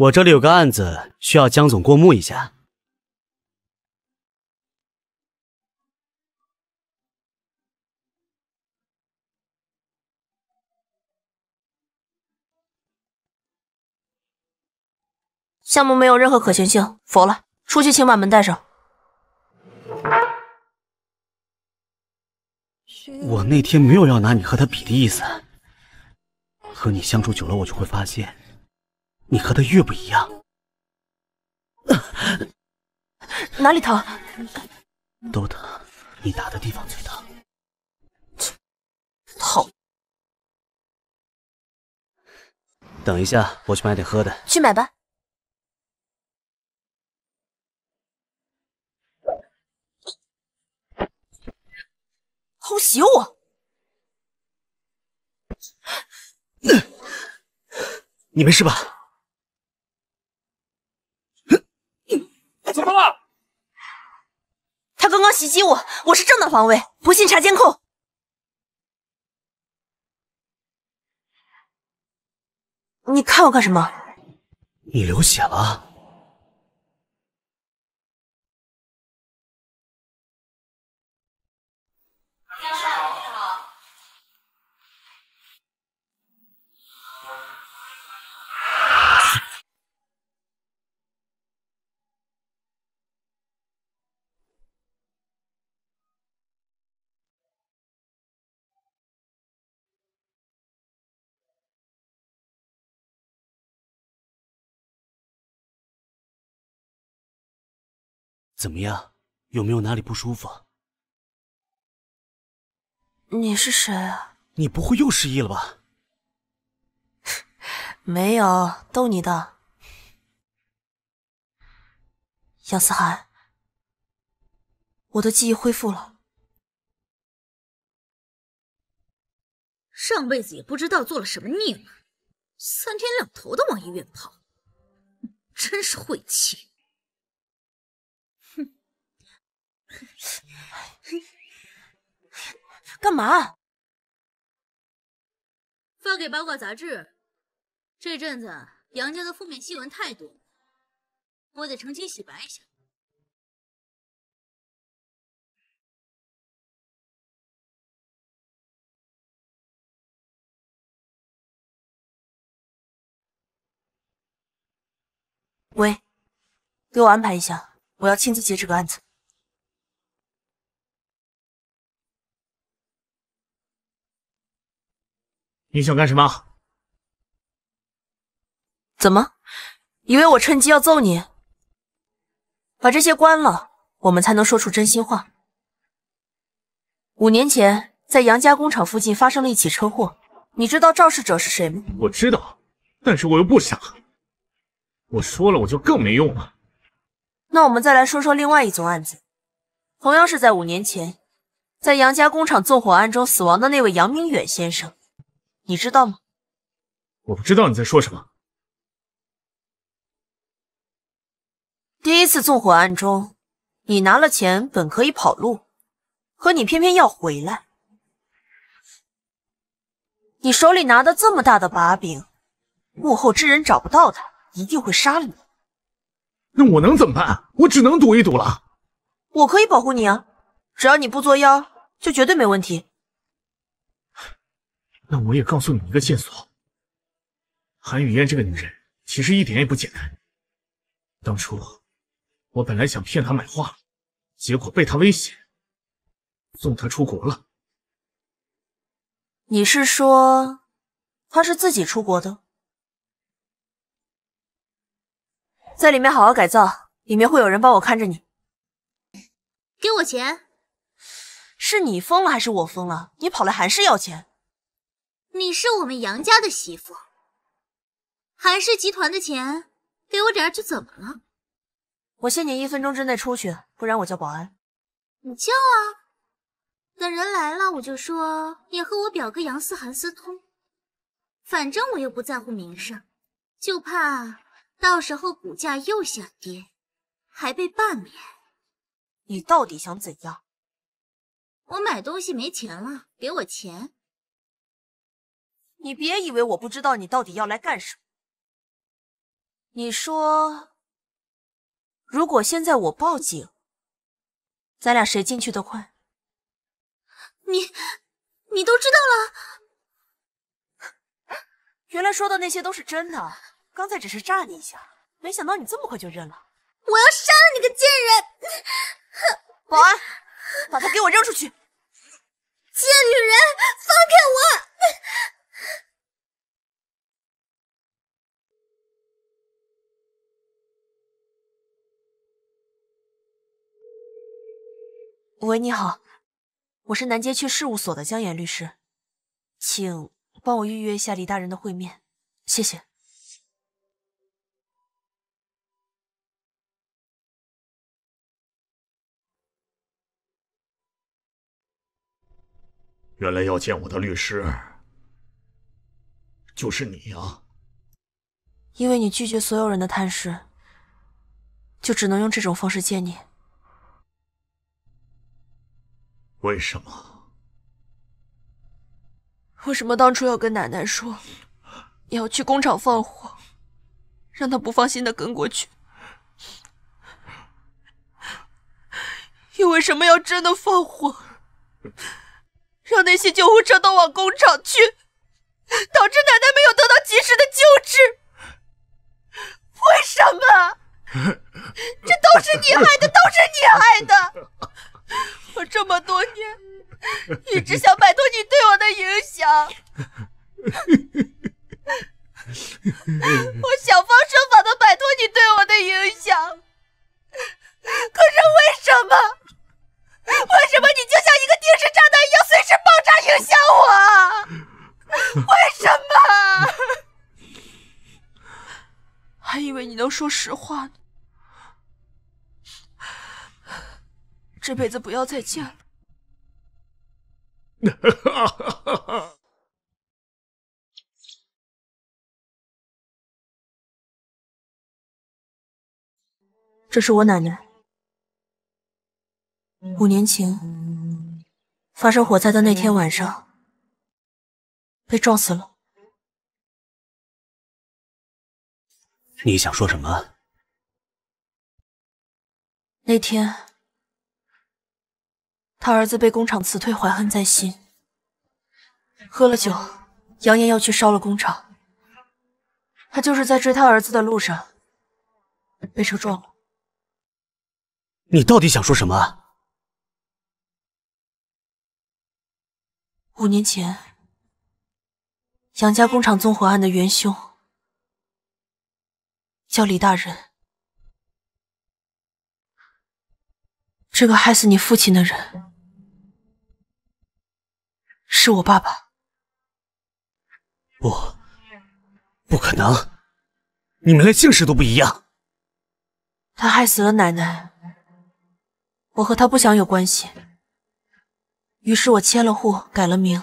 我这里有个案子需要江总过目一下。项目没有任何可行性，否了。出去，请把门带上。我那天没有要拿你和他比的意思。和你相处久了，我就会发现，你和他越不一样。哪里疼？都疼，你打的地方最疼。讨等一下，我去买点喝的。去买吧。偷袭我！你没事吧？怎么了？他刚刚袭击我，我是正当防卫。不信查监控。你看我干什么？你流血了。怎么样？有没有哪里不舒服？你是谁啊？你不会又失忆了吧？没有，逗你的。杨思涵，我的记忆恢复了。上辈子也不知道做了什么孽嘛，三天两头的往医院跑，真是晦气。干嘛？发给八卦杂志。这阵子杨家的负面新闻太多，我得澄清洗白一下。喂，给我安排一下，我要亲自接这个案子。你想干什么？怎么，以为我趁机要揍你？把这些关了，我们才能说出真心话。五年前，在杨家工厂附近发生了一起车祸，你知道肇事者是谁吗？我知道，但是我又不傻。我说了，我就更没用了。那我们再来说说另外一宗案子，同样是在五年前，在杨家工厂纵火案中死亡的那位杨明远先生。你知道吗？我不知道你在说什么。第一次纵火案中，你拿了钱本可以跑路，可你偏偏要回来。你手里拿的这么大的把柄，幕后之人找不到他，一定会杀了你。那我能怎么办？我只能赌一赌了。我可以保护你啊，只要你不作妖，就绝对没问题。那我也告诉你一个线索：韩雨嫣这个女人其实一点也不简单。当初我本来想骗她买画，结果被她威胁，送她出国了。你是说她是自己出国的？在里面好好改造，里面会有人帮我看着你。给我钱！是你疯了还是我疯了？你跑来还是要钱？你是我们杨家的媳妇，韩氏集团的钱给我点就怎么了？我限你一分钟之内出去，不然我叫保安。你叫啊，等人来了我就说你和我表哥杨思涵私通，反正我又不在乎名声，就怕到时候股价又下跌，还被罢免。你到底想怎样？我买东西没钱了，给我钱。你别以为我不知道你到底要来干什么。你说，如果现在我报警，咱俩谁进去的快？你，你都知道了？原来说的那些都是真的，刚才只是炸你一下，没想到你这么快就认了。我要杀了你个贱人！保安，把他给我扔出去！贱女人，放开我！喂，你好。我是南街区事务所的江岩律师，请帮我预约一下李大人的会面，谢谢。原来要见我的律师就是你啊！因为你拒绝所有人的探视，就只能用这种方式见你。为什么？为什么当初要跟奶奶说，你要去工厂放火，让她不放心的跟过去？又为什么要真的放火，让那些救护车都往工厂去，导致奶奶没有得到及时的救治？为什么？这都是你害的，都是你害的！我这么多年一直想摆脱你对我的影响，我想方设法的摆脱你对我的影响，可是为什么？为什么你就像一个定时炸弹一样，随时爆炸影响我？为什么？还以为你能说实话呢。这辈子不要再见了。这是我奶奶，五年前发生火灾的那天晚上被撞死了。你想说什么？那天。他儿子被工厂辞退，怀恨在心，喝了酒，扬言要去烧了工厂。他就是在追他儿子的路上被车撞了。你到底想说什么？五年前杨家工厂纵火案的元凶叫李大人，这个害死你父亲的人。是我爸爸。不，不可能！你们连姓氏都不一样。他害死了奶奶，我和他不想有关系，于是我迁了户，改了名，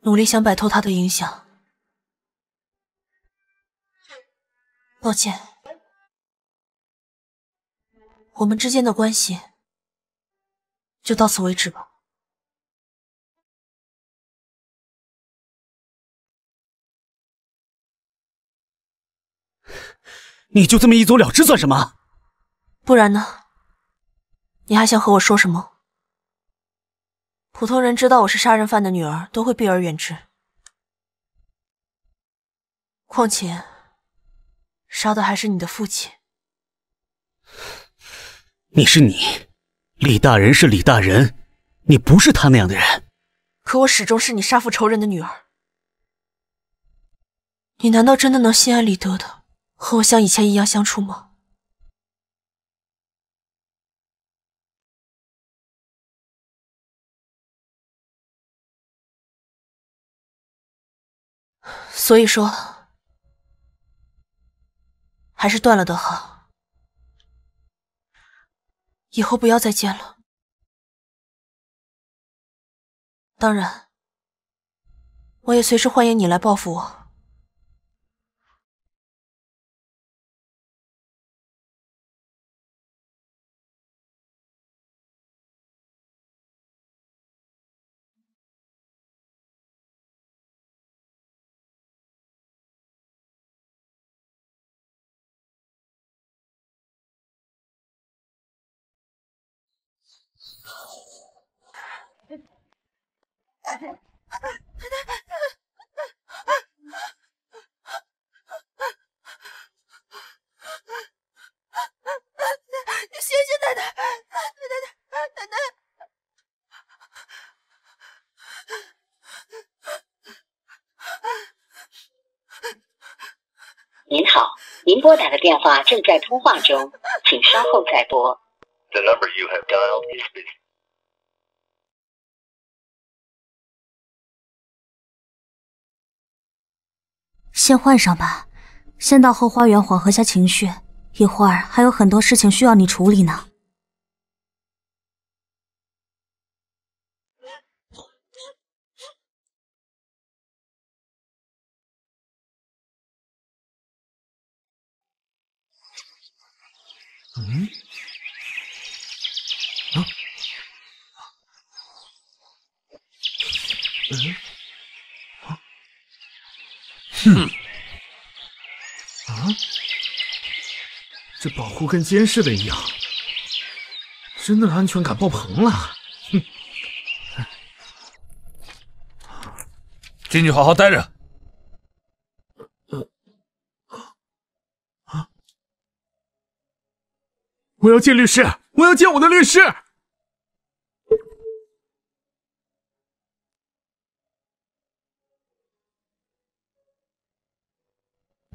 努力想摆脱他的影响。抱歉，我们之间的关系就到此为止吧。你就这么一走了之算什么？不然呢？你还想和我说什么？普通人知道我是杀人犯的女儿，都会避而远之。况且，杀的还是你的父亲。你是你，李大人是李大人，你不是他那样的人。可我始终是你杀父仇人的女儿。你难道真的能心安理得的？和我像以前一样相处吗？所以说，还是断了的好。以后不要再见了。当然，我也随时欢迎你来报复我。您好，您拨打的电话正在通话中，请稍后再拨。先换上吧，先到后花园缓和下情绪，一会儿还有很多事情需要你处理呢。嗯？啊？嗯？啊？哼！啊？这保护跟监视的一样，真的安全感爆棚了。哼！进去好好待着。我要见律师！我要见我的律师！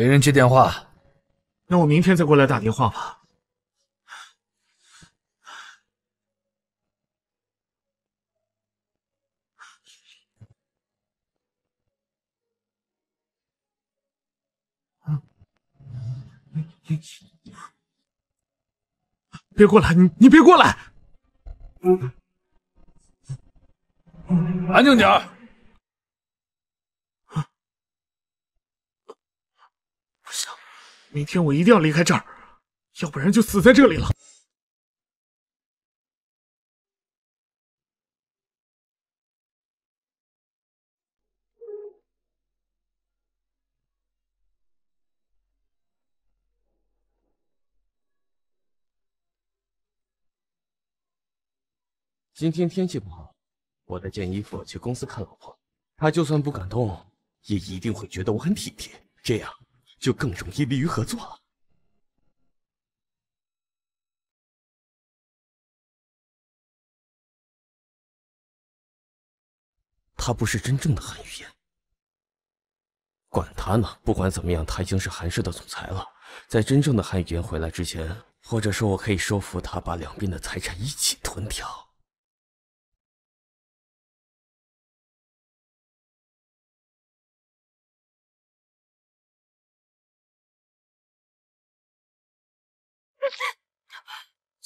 没人接电话，那我明天再过来打电话吧。别过来！你你别过来！安静点儿。不行，明天我一定要离开这儿，要不然就死在这里了。今天天气不好，我带件衣服去公司看老婆。她就算不敢动，也一定会觉得我很体贴，这样就更容易利于合作了。他不是真正的韩语嫣，管他呢！不管怎么样，他已经是韩氏的总裁了。在真正的韩语嫣回来之前，或者说我可以说服他把两边的财产一起吞掉。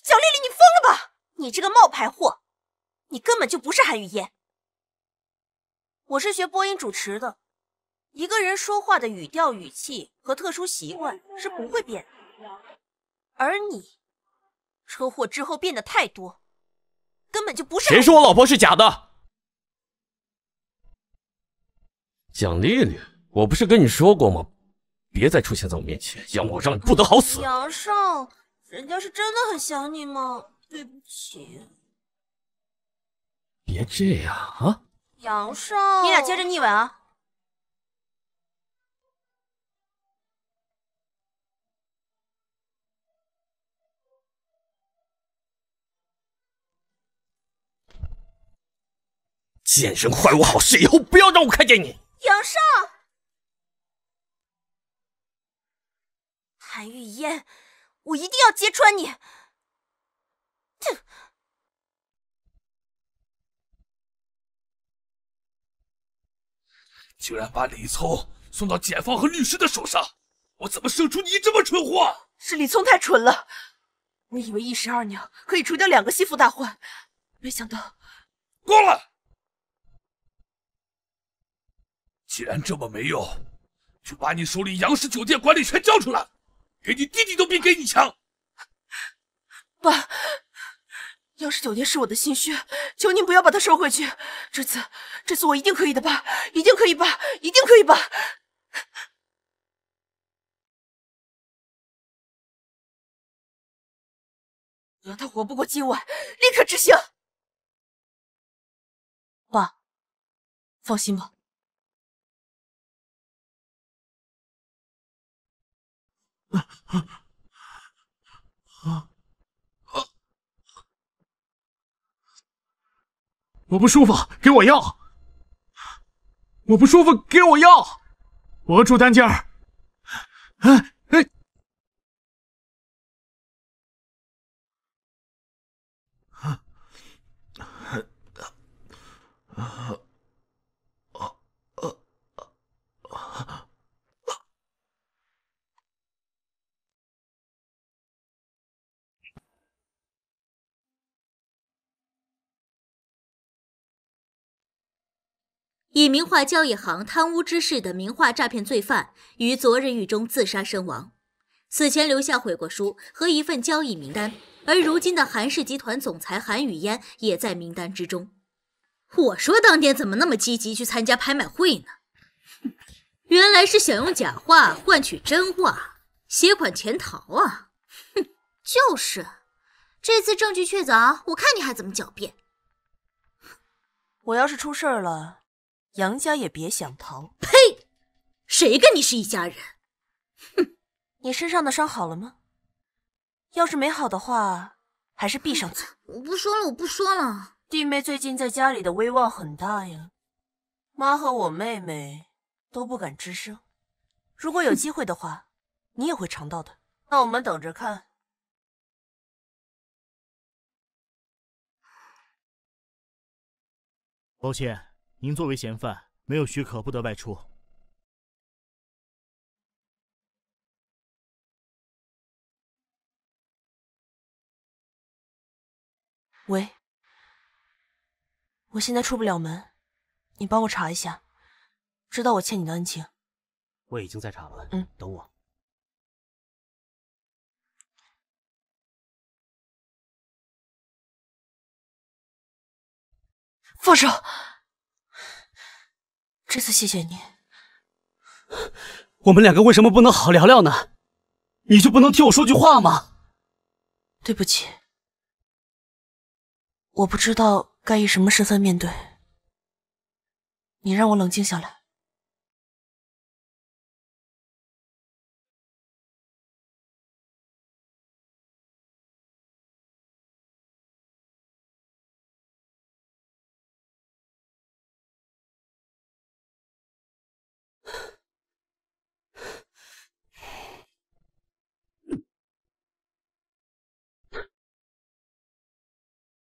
小丽丽，你疯了吧？你这个冒牌货，你根本就不是韩语嫣。我是学播音主持的，一个人说话的语调、语气和特殊习惯是不会变的。而你，车祸之后变得太多，根本就不是。谁说我老婆是假的？蒋丽丽，我不是跟你说过吗？别再出现在我面前，要么我让你不得好死。杨少，人家是真的很想你嘛，对不起。别这样啊！杨少，你俩接着腻歪啊！贱人坏我好事，以后不要让我看见你。杨少，韩玉嫣，我一定要揭穿你！哼！居然把李聪送到检方和律师的手上，我怎么生出你这么蠢货？是李聪太蠢了，我以为一石二鸟可以除掉两个心腹大患，没想到过来！既然这么没用，就把你手里杨氏酒店管理权交出来，给你弟弟都比给你强 爸要是酒店是我的心血求您不要把它收回去。这次这次我一定可以的爸一定可以爸一定可以爸。我要他活不过今晚立刻执行。爸放心吧 我不舒服，给我药。我不舒服，给我药。我住单间儿。哎哎。以名画交易行贪污之事的名画诈骗罪犯于昨日狱中自杀身亡，死前留下悔过书和一份交易名单，而如今的韩氏集团总裁韩雨嫣也在名单之中。我说当年怎么那么积极去参加拍卖会呢？原来是想用假画换取真画，携款潜逃啊！哼，就是，这次证据确凿，我看你还怎么狡辩？我要是出事了。杨家也别想逃！呸！谁跟你是一家人？哼！你身上的伤好了吗？要是没好的话，还是闭上嘴。我不说了，我不说了。弟妹最近在家里的威望很大呀，妈和我妹妹都不敢吱声。如果有机会的话，你也会尝到的。那我们等着看。抱歉。您作为嫌犯，没有许可不得外出。喂，我现在出不了门，你帮我查一下，知道我欠你的恩情。我已经在查了，嗯，等我。放手。这次谢谢你。我们两个为什么不能好好聊聊呢？你就不能替我说句话吗？对不起，我不知道该以什么身份面对。你让我冷静下来。